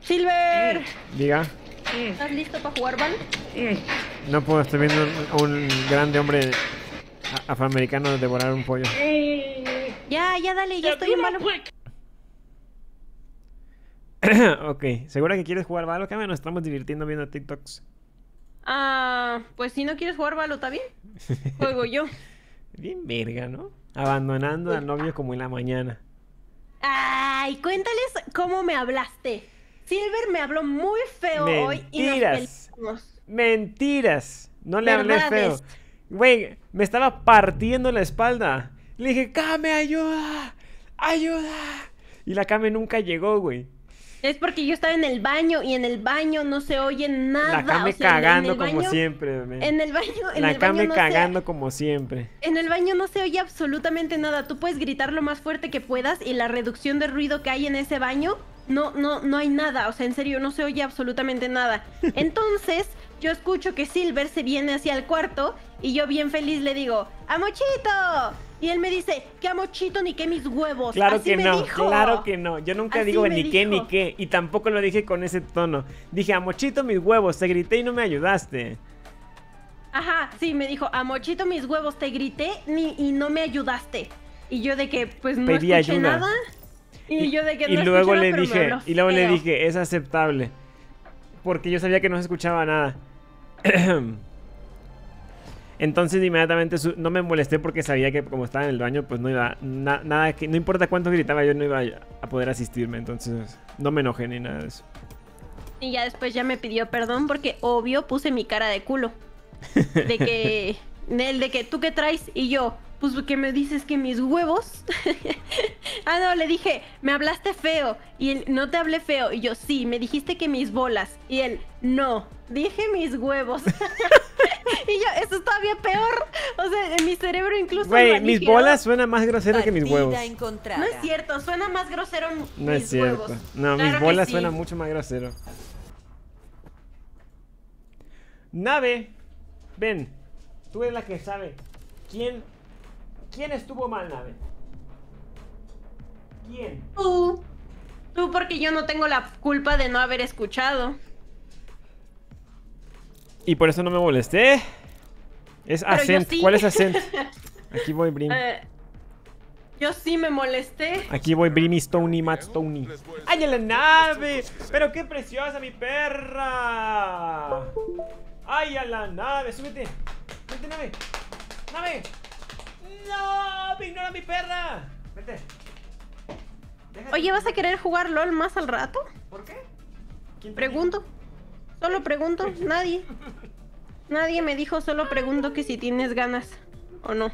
Silver, Diga. ¿estás listo para jugar Val? No puedo, estoy viendo un, un grande hombre afroamericano devorar un pollo. Ya, ya dale, ya estoy en malo. ok, ¿segura que quieres jugar Valo? Que nos estamos divirtiendo viendo TikToks. Ah, pues si no quieres jugar Valo, ¿está bien? Juego yo. Bien verga, ¿no? Abandonando al novio como en la mañana. Ay, cuéntales cómo me hablaste. Silver me habló muy feo hoy y nos Mentiras. peleamos. Mentiras. No le hablé feo. Verdades. Güey, me estaba partiendo la espalda. Le dije, Kame, ayuda. Ayuda. Y la Kame nunca llegó, güey. Es porque yo estaba en el baño y en el baño no se oye nada. La Kame o sea, cagando como siempre. En el baño, en La el baño Kame no se- cagando como siempre. En el baño no se oye absolutamente nada. Tú puedes gritar lo más fuerte que puedas y la reducción de ruido que hay en ese baño no no no hay nada, o sea, en serio no se oye absolutamente nada. Entonces, yo escucho que Silver se viene hacia el cuarto y yo bien feliz le digo, "Amochito." Y él me dice, "¿Qué amochito ni qué mis huevos?" Claro Así que me no, dijo. claro que no. Yo nunca Así digo ni qué ni qué. Y tampoco lo dije con ese tono. Dije, amochito mis huevos, te grité y no me ayudaste. Ajá, sí, me dijo, "Amochito mis huevos, te grité ni y no me ayudaste." Y yo de que pues no Pedí escuché ayuda. nada. Y, yo de que y no luego escuché nada, le me dije, y luego le dije, es aceptable. Porque yo sabía que no se escuchaba nada. Entonces inmediatamente no me molesté porque sabía que como estaba en el baño, pues no iba na- nada que no importa cuánto gritaba, yo no iba a poder asistirme, entonces no me enojé ni nada de eso. Y ya después ya me pidió perdón porque obvio puse mi cara de culo. De que. El de que tú qué traes y yo. Pues que me dices que mis huevos. ah, no, le dije, me hablaste feo. Y él, no te hablé feo. Y yo, sí, me dijiste que mis bolas. Y él, no, dije mis huevos. y yo, eso es todavía peor. O sea, en mi cerebro incluso. Güey, mis bolas suena más grosera que mis Partida huevos. encontrada. No es cierto, suena más grosero No mis es cierto. huevos. No, Claro mis bolas sí. suenan mucho más grosero. Nave, ven. Tú eres la que sabe. ¿Quién, quién estuvo mal, Nave? ¿Quién? Tú. Tú porque yo no tengo la culpa de no haber escuchado. Y por eso no me molesté. Es Pero Ascent. sí. ¿Cuál es Ascent? Aquí voy, Brim. Eh, yo sí me molesté. Aquí voy, Brimmy Stoney, Matt Stoney. ¡Ay, a la nave! ¡Pero qué preciosa mi perra! ¡Ay, a la nave! ¡Súbete! ¡Vete, nave! ¡Nave! ¡No! ¡Me ignora mi perra! ¡Vete! Déjate. Oye, ¿vas a querer jugar LOL más al rato? ¿Por qué? ¿Quién te Pregunto. Solo pregunto. Nadie. Nadie me dijo, solo pregunto que si tienes ganas o no.